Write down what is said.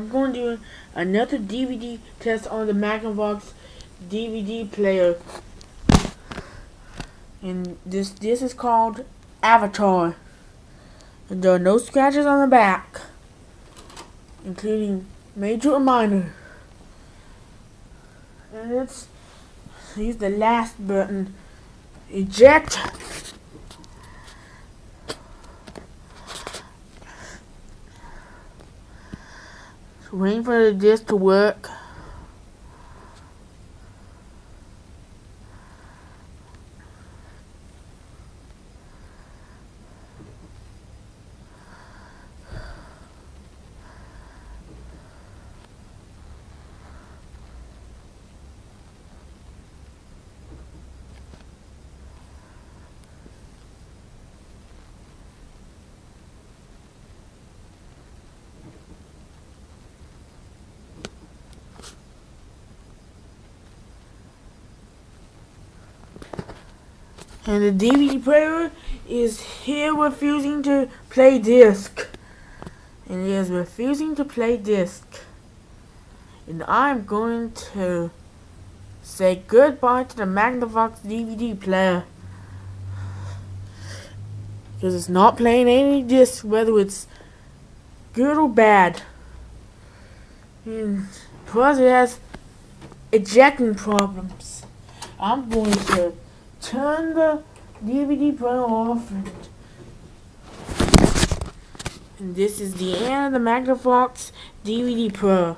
I'm going to do another DVD test on the Magnavox DVD player. And this this is called Avatar. And there are no scratches on the back, including major or minor. And let's use the last button. Eject. Waiting for this to work. And the DVD player is here refusing to play disc. And it is refusing to play disc. And I'm going to say goodbye to the Magnavox DVD player. Because it's not playing any disc, whether it's good or bad. And plus it has ejecting problems. I'm going to turn the DVD player off and, and this is the end of the Magnavox DVD player.